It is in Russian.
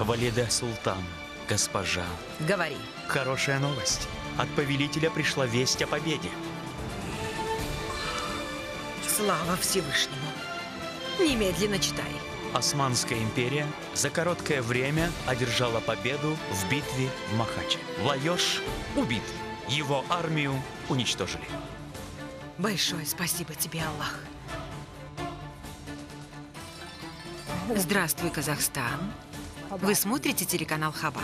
Валиде Султан, госпожа. Говори. Хорошая новость. От повелителя пришла весть о победе. Слава Всевышнему. Немедленно читай. Османская империя за короткое время одержала победу в битве в Махаче. Лаёш убит. Его армию уничтожили. Большое спасибо тебе, Аллах. Здравствуй, Казахстан. Вы смотрите телеканал Хабар.